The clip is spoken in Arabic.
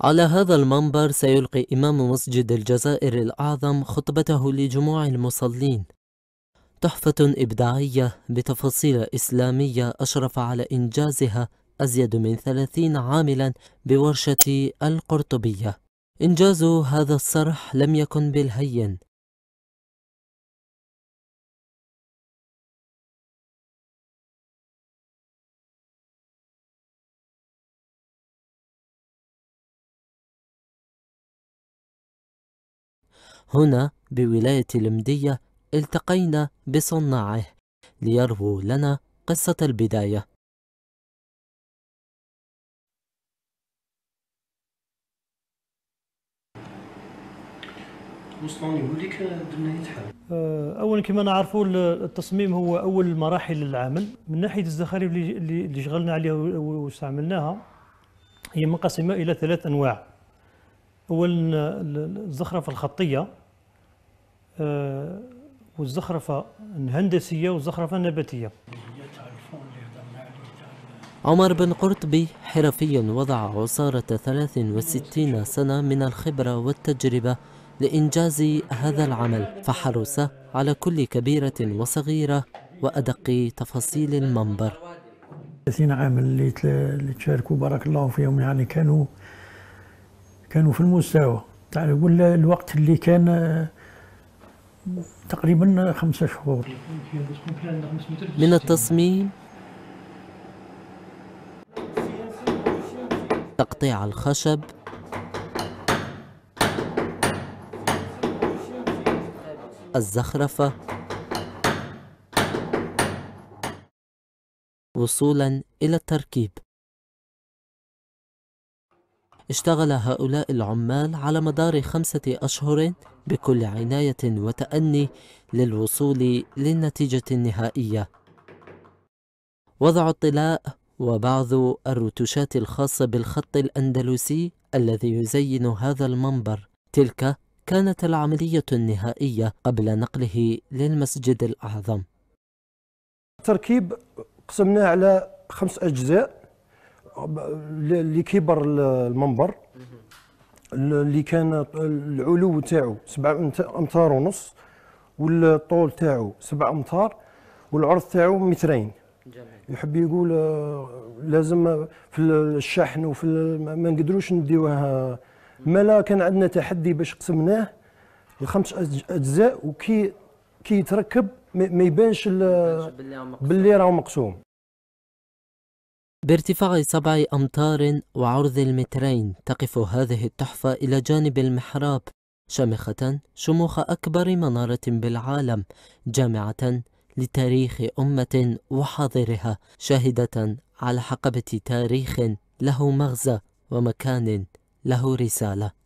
على هذا المنبر سيلقي إمام مسجد الجزائر الأعظم خطبته لجموع المصلين. تحفة إبداعية بتفاصيل إسلامية أشرف على إنجازها أزيد من ثلاثين عاملا بورشة القرطبية. إنجاز هذا الصرح لم يكن بالهين. هنا بولاية المدية التقينا بصناعه ليرووا لنا قصة البداية. آه، اولا كما نعرفوا التصميم هو أول مراحل العمل من ناحية الزخارف اللي اللي شغلنا عليها واستعملناها هي منقسمة إلى ثلاث أنواع. اولا الزخرفة الخطية آه، والزخرفة الهندسية والزخرفة النباتية. عمر بن قرطبي حرفي وضع عصارة 63 سنة من الخبرة والتجربة لإنجاز هذا العمل فحرص على كل كبيرة وصغيرة وأدق تفاصيل المنبر. 30 عام اللي تشاركوا بارك الله فيهم يعني كانوا كانوا في المستوى. تعرف ولا الوقت اللي كان تقريبا خمسة شهور. من التصميم تقطيع الخشب الزخرفة وصولا إلى التركيب. اشتغل هؤلاء العمال على مدار خمسة أشهر بكل عناية وتأني للوصول للنتيجة النهائية. وضع الطلاء وبعض الرتوشات الخاصة بالخط الأندلسي الذي يزين هذا المنبر. تلك كانت العملية النهائية قبل نقله للمسجد الأعظم. التركيب قسمناه على خمس أجزاء. لكبر المنبر اللي كان العلو تاعو سبعة أمتار ونص والطول تاعو سبعة أمتار والعرض تاعو مترين. يحب يقول آه، لازم في الشحن وفي ما نقدروش نديوها ما لا كان عندنا تحدي باش قسمناه لخمس أجزاء وكي كي يتركب ما يبانش باللي راه مقسوم. بارتفاع سبع أمتار وعرض المترين تقف هذه التحفة إلى جانب المحراب شامخة شموخ أكبر منارة بالعالم جامعة لتاريخ أمة وحاضرها شاهدة على حقبة تاريخ له مغزى ومكان له رسالة.